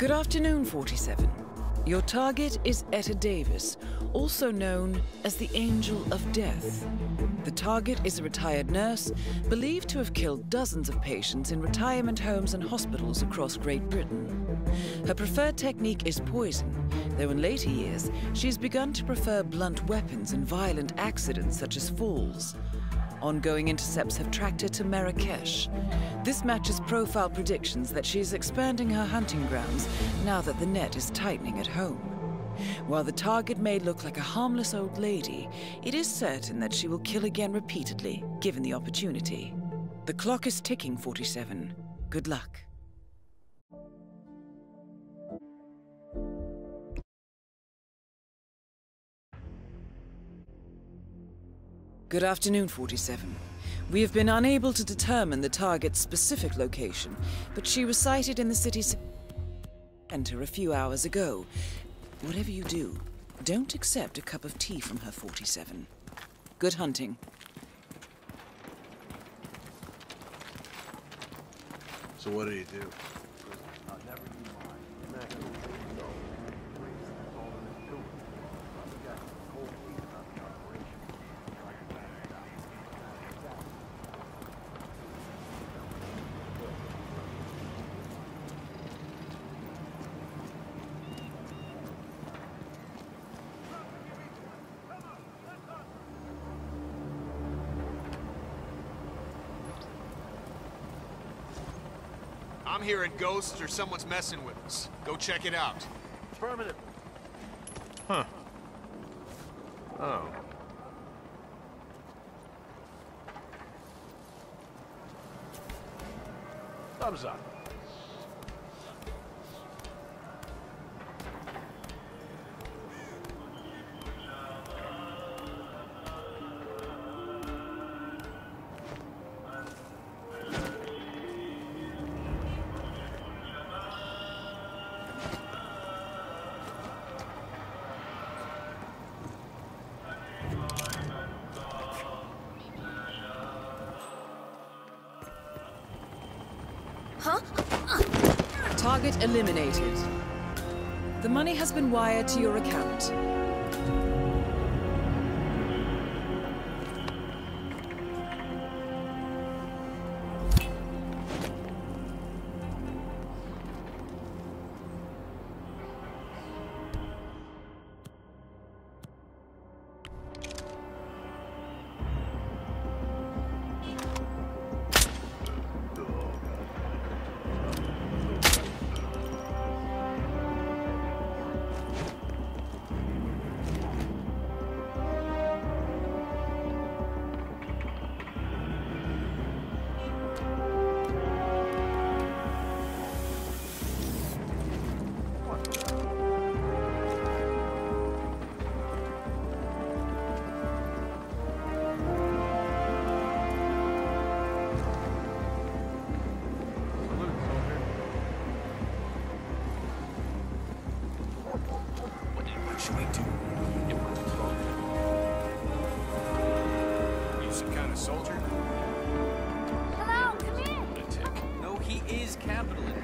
Good afternoon, 47. Your target is Etta Davis, also known as the Angel of Death. The target is a retired nurse, believed to have killed dozens of patients in retirement homes and hospitals across Great Britain. Her preferred technique is poison, though in later years she has begun to prefer blunt weapons and violent accidents such as falls. Ongoing intercepts have tracked her to Marrakesh. This matches profile predictions that she is expanding her hunting grounds now that the net is tightening at home. While the target may look like a harmless old lady, it is certain that she will kill again repeatedly, given the opportunity. The clock is ticking, 47. Good luck. Good afternoon, 47. We have been unable to determine the target's specific location, but she was sighted in the city center a few hours ago. Whatever you do, don't accept a cup of tea from her, 47. Good hunting. So what did he do? I'm hearing ghosts or someone's messing with us. Go check it out. Affirmative. Huh. Oh. Thumbs up. Target eliminated. The money has been wired to your account. is capitalism.